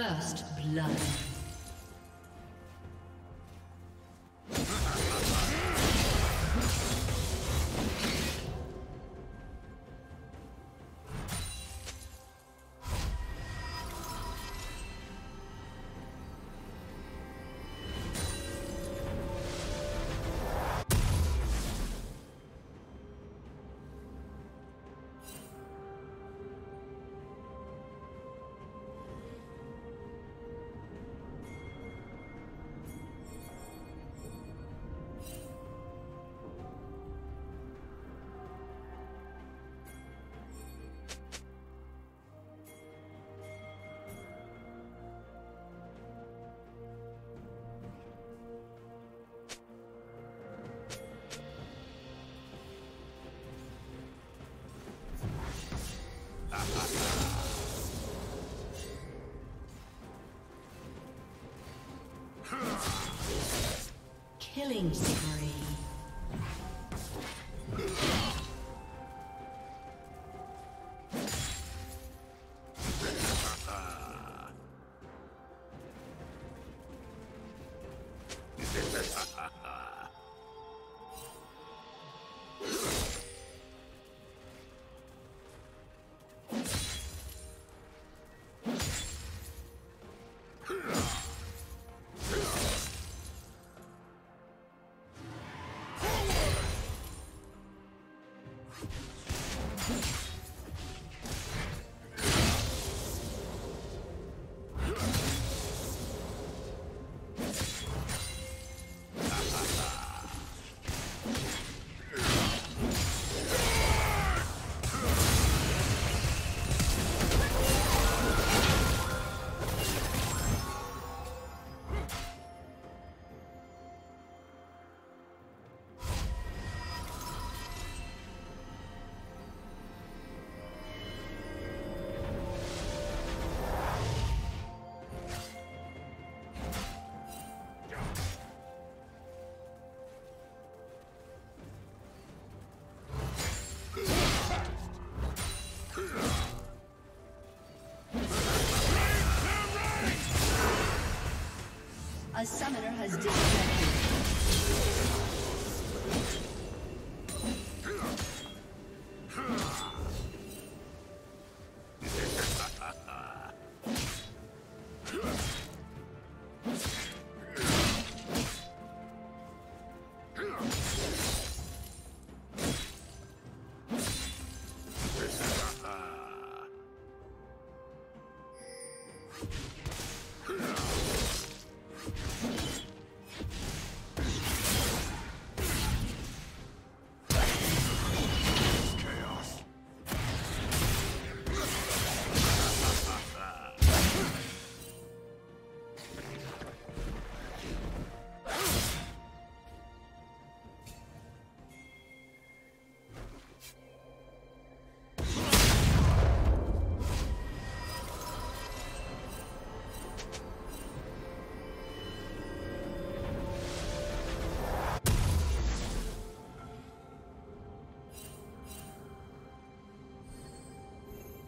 First blood. Killing spree. A summoner has disconnected.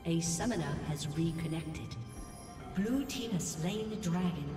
A summoner has reconnected. Blue team has slain the dragon.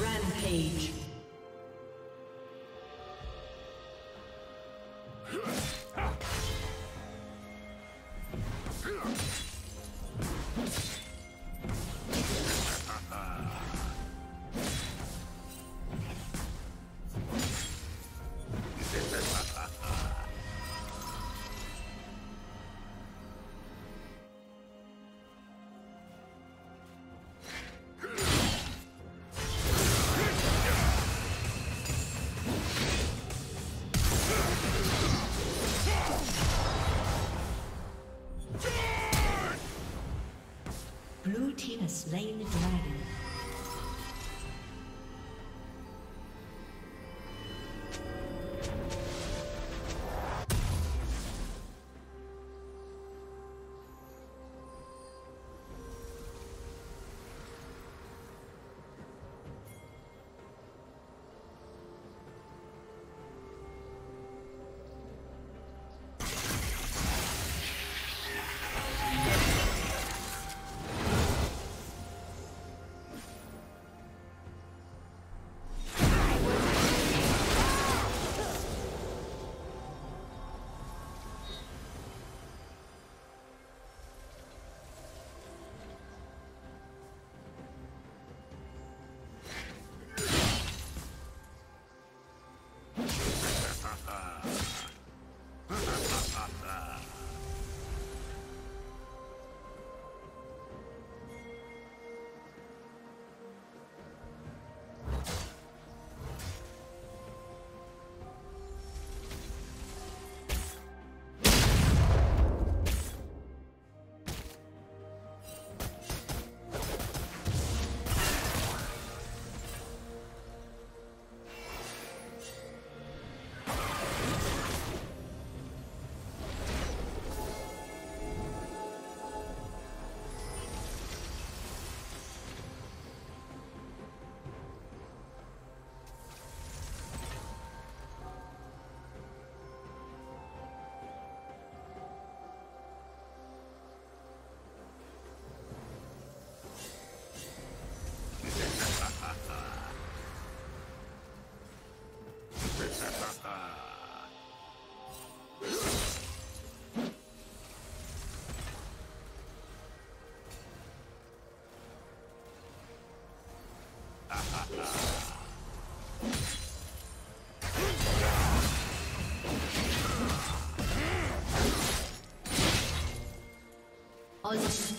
Rampage. Slain the dragon.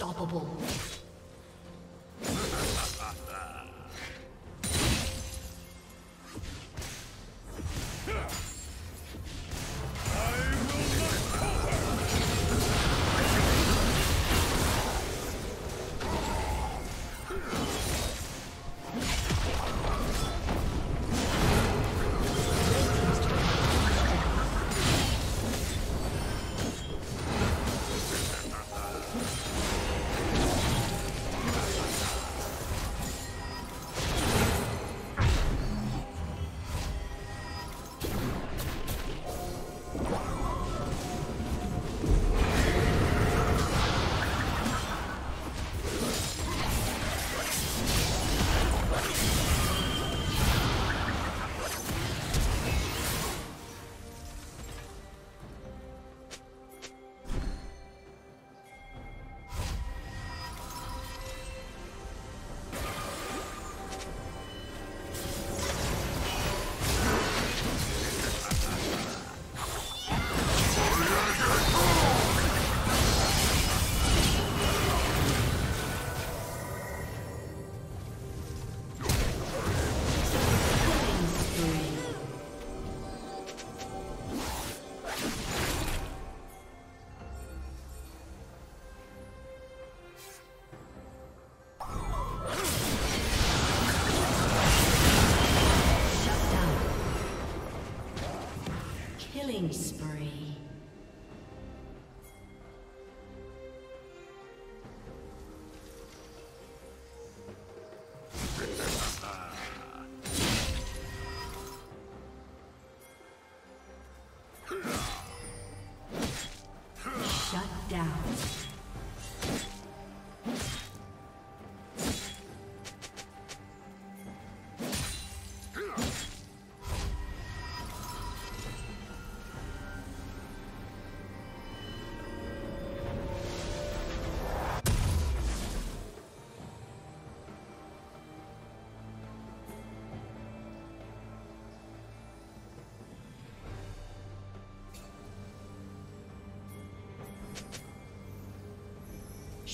Unstoppable.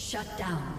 Shut down.